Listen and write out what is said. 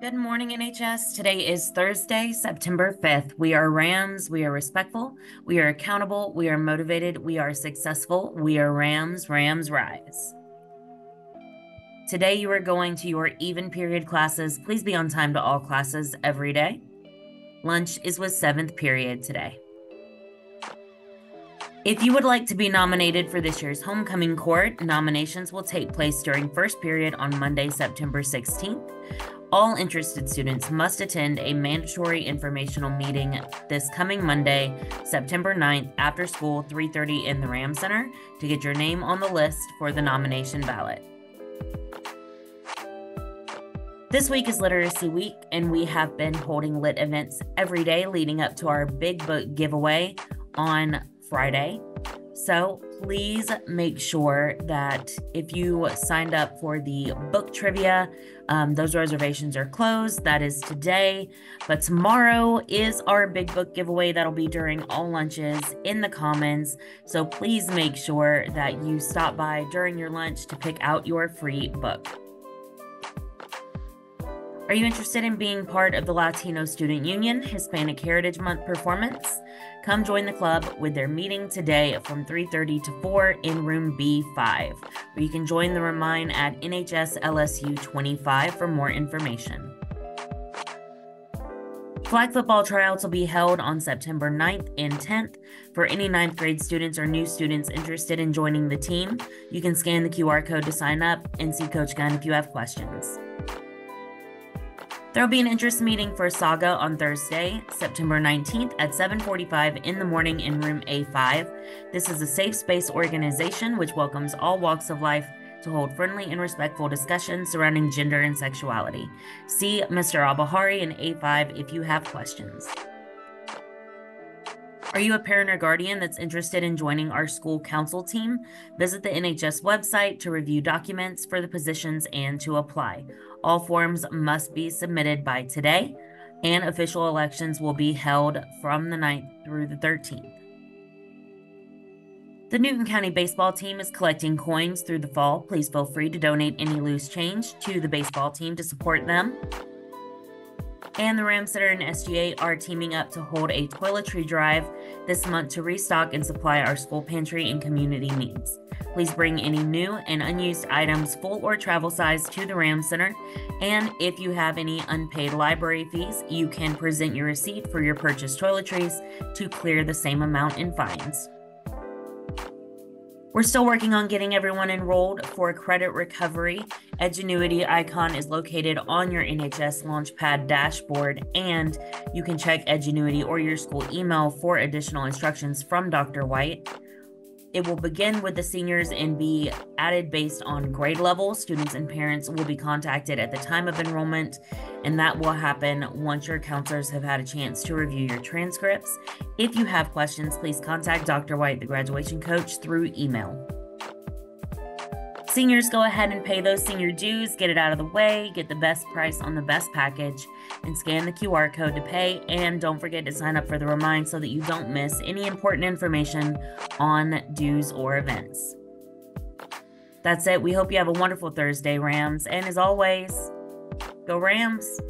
Good morning, NHS. Today is Thursday, September 5th. We are Rams. We are respectful. We are accountable. We are motivated. We are successful. We are Rams. Rams rise. Today, you are going to your even period classes. Please be on time to all classes every day. Lunch is with seventh period today. If you would like to be nominated for this year's homecoming court, nominations will take place during first period on Monday, September 16th. All interested students must attend a mandatory informational meeting this coming Monday, September 9th, after school, 3:30 in the Ram Center to get your name on the list for the nomination ballot. This week is Literacy Week, and we have been holding lit events every day leading up to our big book giveaway on Friday. So please make sure that if you signed up for the book trivia, um, those reservations are closed. That is today. But tomorrow is our big book giveaway that'll be during all lunches in the Commons. So please make sure that you stop by during your lunch to pick out your free book. Are you interested in being part of the Latino Student Union Hispanic Heritage Month performance? Come join the club with their meeting today from 3:30 to 4 in room B5, or you can join the Remind at NHS LSU 25 for more information. Flag football tryouts will be held on September 9th and 10th. For any ninth grade students or new students interested in joining the team, you can scan the QR code to sign up and see Coach Gunn if you have questions. There will be an interest meeting for Saga on Thursday, September 19th at 7:45 in the morning in room A5. This is a safe space organization which welcomes all walks of life to hold friendly and respectful discussions surrounding gender and sexuality. See Mr. Abahari in A5 if you have questions. Are you a parent or guardian that's interested in joining our school council team? Visit the NHS website to review documents for the positions and to apply. All forms must be submitted by today, and official elections will be held from the 9th through the 13th. The Newton County baseball team is collecting coins through the fall. Please feel free to donate any loose change to the baseball team to support them and the Ram Center and SGA are teaming up to hold a toiletry drive this month to restock and supply our school pantry and community needs. Please bring any new and unused items, full or travel size, to the Ram Center. And if you have any unpaid library fees, you can present your receipt for your purchased toiletries to clear the same amount in fines. We're still working on getting everyone enrolled for credit recovery. Edgenuity icon is located on your NHS Launchpad dashboard, and you can check Edgenuity or your school email for additional instructions from Dr. White. It will begin with the seniors and be added based on grade level. Students and parents will be contacted at the time of enrollment, and that will happen once your counselors have had a chance to review your transcripts. If you have questions, please contact Dr. White, the graduation coach, through email. Seniors, go ahead and pay those senior dues, get it out of the way, get the best price on the best package, and scan the QR code to pay. And don't forget to sign up for the Remind so that you don't miss any important information on dues or events. That's it. We hope you have a wonderful Thursday, Rams. And as always, go Rams.